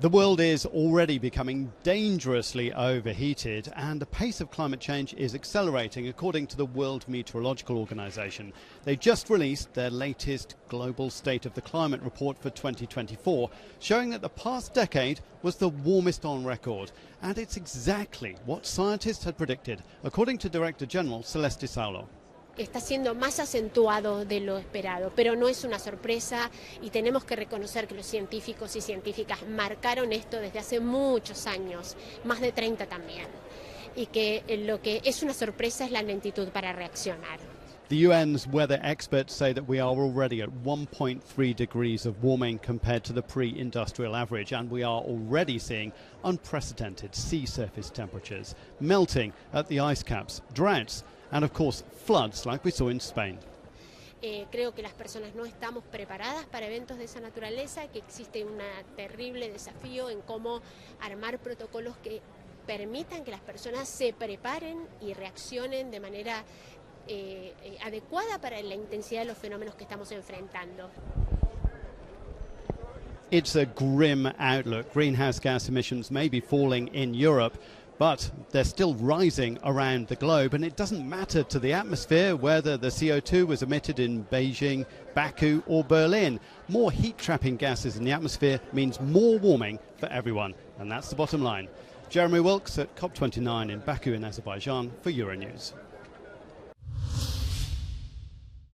The world is already becoming dangerously overheated, and the pace of climate change is accelerating, according to the World Meteorological Organization. They just released their latest Global State of the Climate report for 2024, showing that the past decade was the warmest on record. And it's exactly what scientists had predicted, according to Director General Celeste Saulo. Está siendo más acentuado de lo esperado, pero no es una sorpresa y tenemos que reconocer que los científicos y científicas marcaron esto desde hace muchos años, más de 30 también, y que lo que es una sorpresa es la lentitud para reaccionar. The UN's weather experts say that we are already at 1.3 degrees of warming compared to the pre industrial average, and we are already seeing unprecedented sea surface temperatures, melting at the ice caps, droughts, and of course floods like we saw in Spain. Eh, creo que las personas no estamos preparadas para eventos de esa naturaleza, que existe un terrible desafío en cómo armar protocolos que permitan que las personas se preparen y reaccionen de manera eh, eh, adecuada para la intensidad de los fenómenos que estamos enfrentando. It's a grim outlook. Greenhouse gas emissions may be falling in Europe, but they're still rising around the globe, and it doesn't matter to the atmosphere whether the CO2 was emitted in Beijing, Baku, or Berlin. More heat trapping gases in the atmosphere means more warming for everyone, and that's the bottom line. Jeremy Wilkes at COP29 in Baku in Azerbaijan for Euronews.